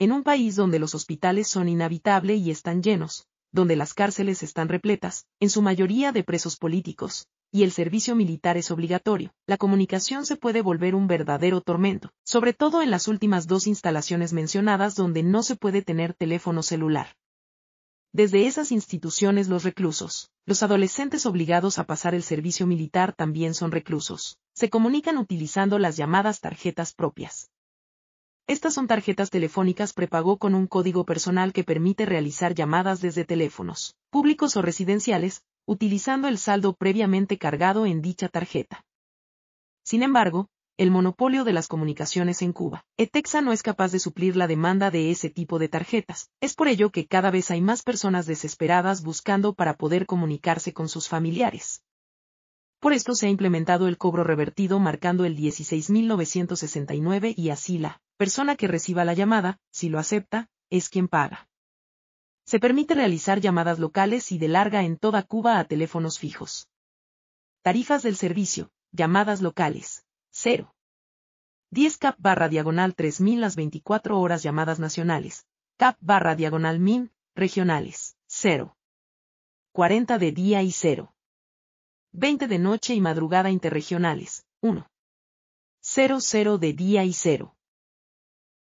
En un país donde los hospitales son inhabitables y están llenos, donde las cárceles están repletas, en su mayoría de presos políticos, y el servicio militar es obligatorio, la comunicación se puede volver un verdadero tormento, sobre todo en las últimas dos instalaciones mencionadas donde no se puede tener teléfono celular. Desde esas instituciones los reclusos, los adolescentes obligados a pasar el servicio militar también son reclusos, se comunican utilizando las llamadas tarjetas propias. Estas son tarjetas telefónicas prepago con un código personal que permite realizar llamadas desde teléfonos, públicos o residenciales, utilizando el saldo previamente cargado en dicha tarjeta. Sin embargo, el monopolio de las comunicaciones en Cuba, ETEXA no es capaz de suplir la demanda de ese tipo de tarjetas. Es por ello que cada vez hay más personas desesperadas buscando para poder comunicarse con sus familiares. Por esto se ha implementado el cobro revertido marcando el 16.969 y así la persona que reciba la llamada, si lo acepta, es quien paga. Se permite realizar llamadas locales y de larga en toda Cuba a teléfonos fijos. Tarifas del servicio, llamadas locales. 0. 10 CAP barra diagonal 3000 las 24 horas llamadas nacionales. CAP barra diagonal MIN, regionales. 0. 40 de día y 0. 20 de noche y madrugada interregionales. 1. 00 de día y 0.